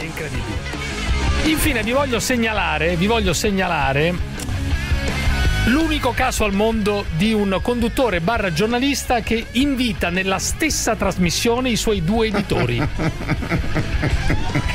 Incredibile. Infine vi voglio segnalare, vi voglio segnalare l'unico caso al mondo di un conduttore barra giornalista che invita nella stessa trasmissione i suoi due editori.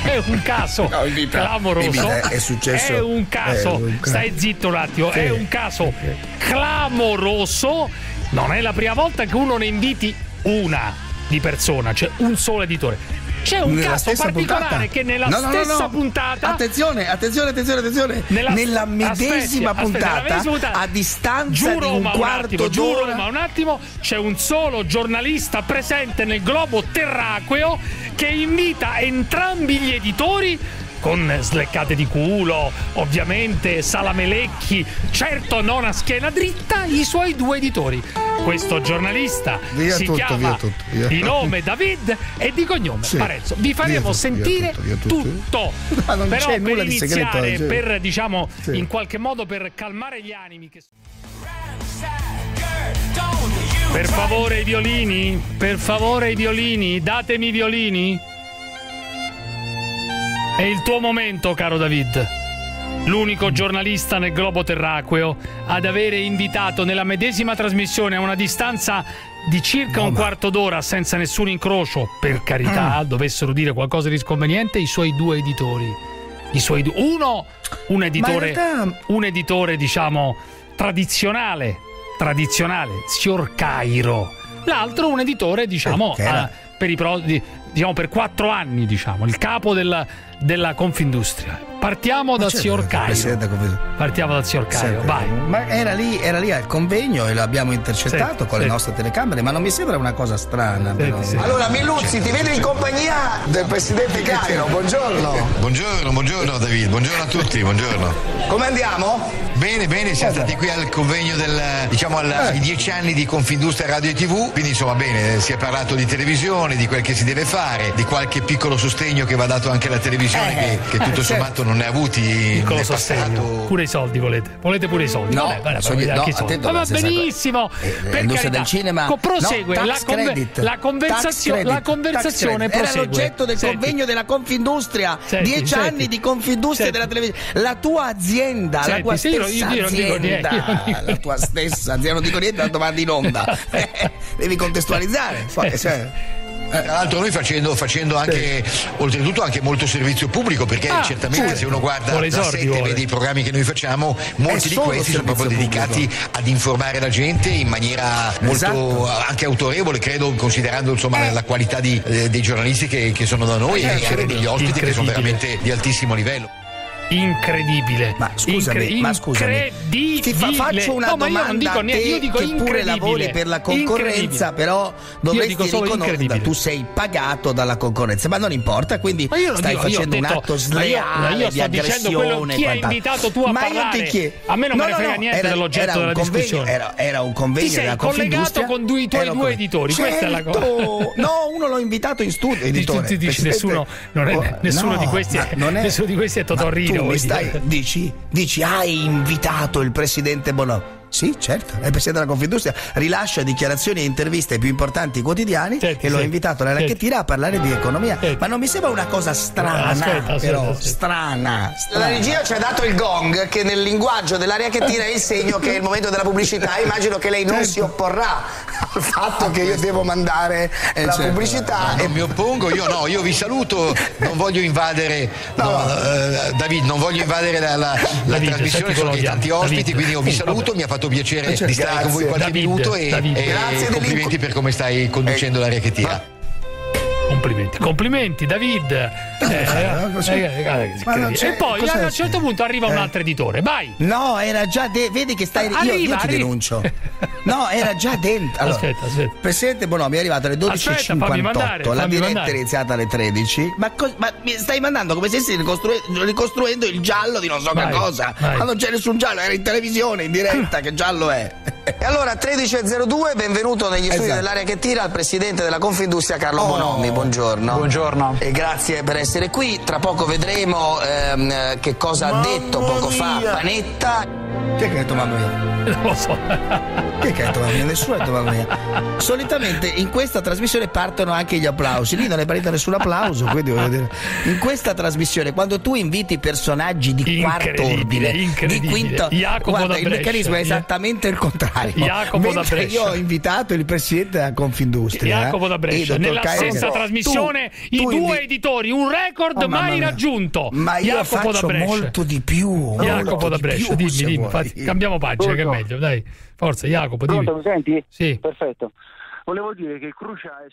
è un caso No, invita- clamoroso. invita, è successo- È un caso. è un caso. Stai zitto un attimo. È un caso clamoroso. Non è la prima volta che uno ne inviti una di persona, cioè un solo editore. C'è un Nella caso stessa particolare puntata? che nella No, no, no, stessa no. puntata Attenzione, attenzione, attenzione, attenzione. Nella- Nella, medesima aspetta, puntata, nella medesima puntata. a distanza Giuro, di un un quarto attimo, giuro, ma un attimo, c'è un solo giornalista presente nel globo terracqueo che invita entrambi gli editori con sleccate di culo, ovviamente salamelecchi, certo non a schiena dritta, i suoi due editori. Questo giornalista Via si tutto, chiama tutto, di nome David e di cognome Sì. Parezzo. Vi faremo Via sentire via tutto, tutto. tutto. Non Però per nulla di segreto, iniziare, per diciamo Sì. in qualche modo per calmare gli animi che per favore i violini, per favore i violini, datemi i violini. È il tuo momento, caro David. L'unico giornalista nel globo terracqueo ad avere invitato nella medesima trasmissione a una distanza di circa un quarto d'ora senza nessun incrocio, per carità, dovessero dire qualcosa di sconveniente, i suoi due editori. I suoi due. Uno, un editore, realtà- un editore, diciamo, tradizionale, tradizionale, signor Cairo. L'altro un editore, diciamo, Eh, era- ah, per i pro- di- diciamo per quattro anni, diciamo, il capo della, della Confindustria. Partiamo dal Certo, signor il Cairo. presidente Confindustria. Partiamo dal signor Cairo, Sempre. vai. Ma era lì, era lì al convegno e l'abbiamo intercettato Sì, con sì. le nostre telecamere, ma non mi sembra una cosa strana. però. sì. Allora, Miluzzi, ti vedo in compagnia del presidente Cairo. Buongiorno. Buongiorno, buongiorno David, buongiorno a tutti, buongiorno. Come andiamo? Bene, bene, siamo stati qui al convegno del, diciamo, al- ai dieci anni di Confindustria Radio e TV, quindi insomma bene, si è parlato di televisione, di quel che si deve fare, di qualche piccolo sostegno che va dato anche alla televisione, che, che tutto eh, sommato non ne ha avuti Piccolo nel sostegno. passato. Pure i soldi volete. Volete pure i soldi. No, Vabbè, vabbè, sogni- vabbè, no, soldi. Ma va stessa benissimo. Eh, per l'industria carità. del cinema- Co- prosegue. no, la, tax conve- credit. la conversazio- la conversazione prosegue. Era l'oggetto del Senti. convegno della Confindustria. Senti, Dieci senti. anni di Confindustria Senti. della televisione. La tua azienda, la tua io- stessa io- io non dico niente, azienda. dico La tua stessa azienda, non dico niente, tanto vado in onda. Devi contestualizzare. Poi, cioè, Tra l'altro noi facendo, facendo anche, oltretutto anche molto servizio pubblico, perché Ah, certamente certo. se uno guarda la sette vuole. vede i programmi che noi facciamo, molti di questi sono proprio dedicati ad informare la gente in maniera molto Esatto. anche autorevole, credo, considerando insomma la qualità di- eh, dei giornalisti che, che sono da noi e anche degli ospiti che sono veramente di altissimo livello. Incredibile. Ma scusami, Incre- ma scusami. Ti fa- faccio una no, ma io domanda non dico niente, te io dico che pure lavori per la concorrenza, però dovresti riconoscere tu sei pagato dalla concorrenza, ma non importa, quindi io stai dico- io facendo un detto- atto io- sleale ma io di dicendo quello- aggressione. chi ha invitato tu a ma parlare? Io ti chiedo, A me non me ne frega niente era- dell'oggetto era della convegno- discussione. Era, era un convegno Ti sei collegato con due- i tuoi due editori, questa è la cosa. Certo! No, uno l'ho invitato in studio, Tu- editore. nessuno, Oh, nessuno no, di questi è, ma mi stai, dici, dici, hai invitato il presidente Bono. Sì, certo, è presidente della Confindustria. Rilascia dichiarazioni e interviste ai più importanti quotidiani Senti, e l'ho senti, invitato alla senti. racchettiera a parlare di economia. Senti. Ma non mi sembra una cosa strana, Aspetta, aspetta, però, aspetta. strana, La strana. regia ci ha dato il gong che nel linguaggio dell'aria che tira è il segno che è il momento della pubblicità. Immagino che lei non Certo. si opporrà al fatto che io devo mandare Eh, la certo. pubblicità. Non mi oppongo, io no, io vi saluto, non voglio invadere, no, eh, David, non voglio invadere la, la- la David, trasmissione, sono tanti ospiti, David. quindi io vi saluto, vabbè. mi ha fatto piacere certo. di stare con voi Grazie. qualche David, minuto e, David. e Grazie complimenti per come stai conducendo l'aria che tira. Complimenti, complimenti David. Eh, eh, eh, e poi a un certo punto arriva un Eh. altro editore. Vai. No, era già de- vedi che stai io- io, Arriva, ti arriva. denuncio. No, era già dentro. Allora, Aspetta, aspetta. Presidente Bonomi è arrivato alle Aspetta, fammi mandare, 12.58, la diretta è iniziata alle 13. Ma, co- ma mi stai mandando come se stessi ricostrue- ricostruendo il giallo di non so Vai, che cosa. vai. Ma non c'è nessun giallo, era in televisione, in diretta, che giallo è? E allora 13.02, benvenuto negli studi Esatto. dell'aria che tira al presidente della Confindustria Carlo Oh. Bonomi. Buongiorno. Buongiorno. E grazie per essere qui. Tra poco vedremo ehm, eh, che cosa ha detto poco fa Panetta. Chi è che ha detto mamma mia? Non lo so. Chi è che ha detto mamma mia? Nessuno ha detto mamma mia. Solitamente in questa trasmissione partono anche gli applausi. Lì non è partito nessun applauso. Quindi voglio dire. In questa trasmissione, quando tu inviti personaggi di quarto ordine, di quinto, Jacopo guarda, da il meccanismo è esattamente il contrario. Jacopo da Mentre Brescia. Io ho invitato il presidente della Confindustria. Jacopo da eh, Brescia, nella Caio, stessa tu- trasmissione i tu due invi- editori, un record Oh, mai raggiunto. Ma io Jacopo da faccio molto di più. Jacopo da Brescia, dimmi, dimmi. Infatti, cambiamo pagina che è Pronto? meglio, dai. Forza Jacopo, dimmi. Pronto, mi senti? Sì. Perfetto. Volevo dire che Cruciale...